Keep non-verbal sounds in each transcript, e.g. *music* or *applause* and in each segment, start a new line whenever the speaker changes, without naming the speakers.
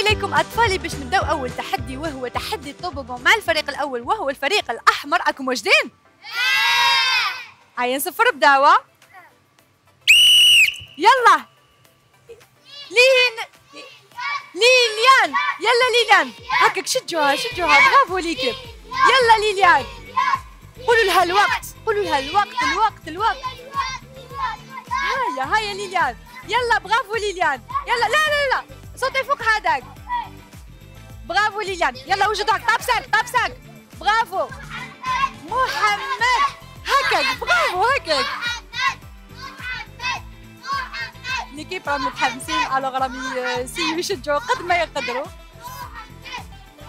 إليكم أطفالي باش نبداو أول تحدي وهو تحدي الطوبوغون مع الفريق الأول وهو الفريق الأحمر. راكم واجدين؟ هيا نصفر بداوة يلا. لين. ليليان. يلا ليليان. هكاك شجوها شجوها برافو ليكيب يلا ليليان. قولوا لها الوقت قولوا لها الوقت الوقت الوقت. هيا هيا ليليان. يلا برافو ليليان. يلا لا لا لا. صوتي فوق هذاك. برافو ليليان يلا وجدوك طاب ساك برافو. محمد. هكاك. برافو هكاك. ليكيب راهم متحمسين الوغ راهم يسيو يشجعوا قد ما يقدروا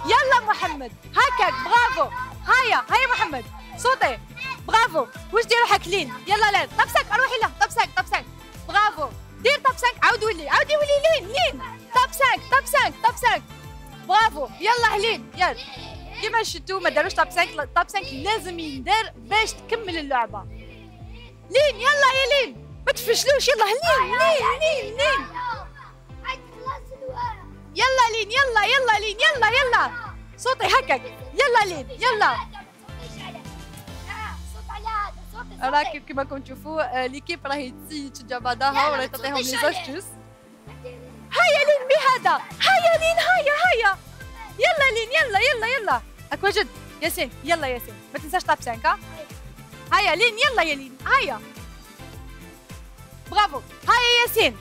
يلا محمد هكاك برافو هيا هيا محمد صوتي برافو واش دير روحك لين يلا لين طبسك روحي له طبسك طبسك برافو دير طبسك عاود ولي عاود ولي لين لين طبسك طبسك طبسك برافو. يلا هلين يلا. كيما شفتوا ما داروش طاب 5 طاب 5 لازم يندار باش تكمل اللعبة. لين يلا يا لين ما تفشلوش يلا لين لين لين لين يلا لين يلا يلا لين يلا يلا. صوتي هكاك. يلا لين يلا. راكي كما كنتم تشوفوا ليكيب راهي تزيد تشجع بعضها وراهي تعطيهم لي زاستوس هيا لين بهذا. هيا لين هيا هيا. يلا لين يلا يلا يلا. اك وجد ياسين يلا ياسين. ما تنساش طاب 5 هيا لين يلا يا لين. هيا. برافو. هيا ياسين.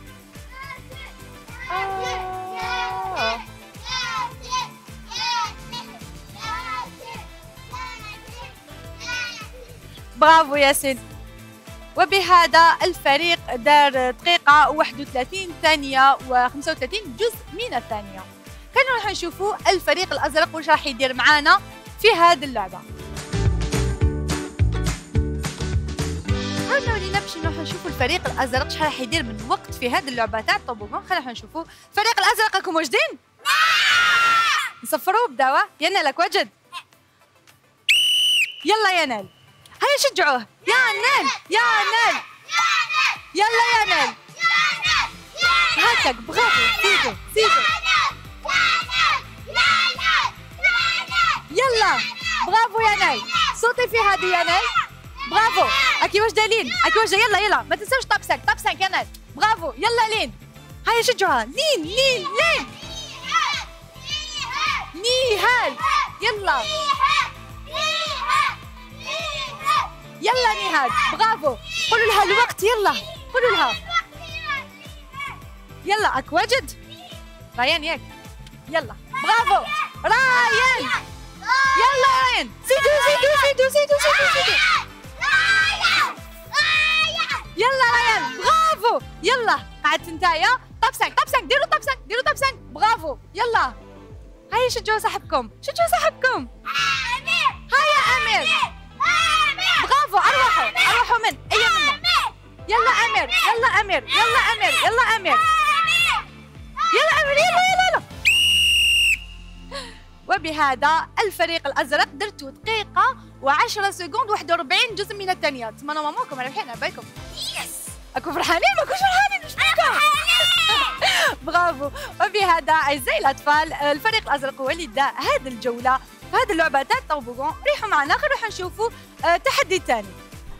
برافو ياسين. وبهذا الفريق دار دقيقة 31 ثانية و35 جزء من الثانية. خلينا نروح نشوفوا الفريق الأزرق واش راح يدير معانا في هذه اللعبة. هانا ولينا باش نروح نشوفوا الفريق الأزرق شحال راح يدير من وقت في هذه اللعبة تاع الطوبوغون خلينا نشوفوا الفريق الأزرق. راكم واجدين؟ نصفروا بداوة. يا نال وجد يلا يا نال هيا شجعوه يا نال يا نال يلا يا نال هكاك برافو سيدو سيدو يلا. برافو يا نال صوتي في هذه يا نال برافو. أكي واش دالين أكي واش يلا يلا. ما تنساوش طابسك طابسك يا نال برافو. يلا لين. هيا شجعوها. لين لين لين. نيهال. يلا. يلا نهاد برافو. قولوا لها الوقت يلا. قولوا لها. يلا أك وجد ريان ياك. يلا. برافو. رايان. يلا رايان. زيدوا زيدوا زيدوا زيدوا زيدوا زيدوا يلا ريان برافو. يلا. قعدت نتايا طبسك طبسك ديروا طبسك ديروا طبسك برافو. يلا. هيا شجعوا صاحبكم. شجعوا صاحبكم. يلا أمير يلا أمير يلا أمير. يلا أمير يلا يلا يلا. وبهذا الفريق الأزرق درتوا دقيقة و10 سكوند 41 جزء من الثانية تما ماماكم رايحين عبالكم يس أكو فرحانين ماكوش فرحانين مش *laughs* برافو. وبهذا أعزائي الأطفال الفريق الأزرق هو اللي دا هذه الجولة هذه اللعبة تاع الطوبوغون ريحوا معنا خلينا نروح نشوفوا التحدي الثاني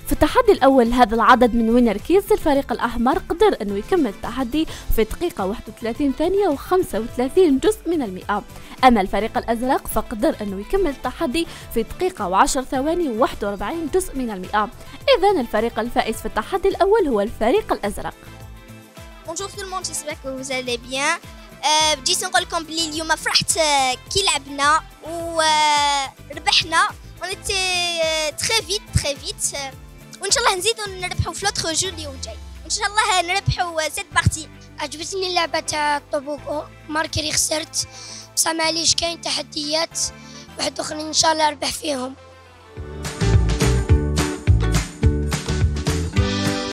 في التحدي الأول هذا العدد من وينر كيس الفريق الأحمر قدر أنه يكمل التحدي في دقيقة 31 ثانية و35 جزء من المئة. أما الفريق الأزرق فقدر أنه يكمل التحدي في دقيقة و10 ثواني و41 جزء من المئة. إذا الفريق الفائز في التحدي الأول هو الفريق الأزرق.
Bonjour tout le monde, j'espère que vous allez bien. بديت نقول لكم بلي اليوم فرحت كي لعبنا وربحنا était très vite très vite. وإن شاء الله نزيدوا نربحوا في l'autre jeu اللي جاي إن شاء الله نربحوا cette partie.
عجبتني اللعبة تاع ال toboggan malgré خسرت. بصح معليش كاين تحديات. واحد آخرين إن شاء الله نربح فيهم.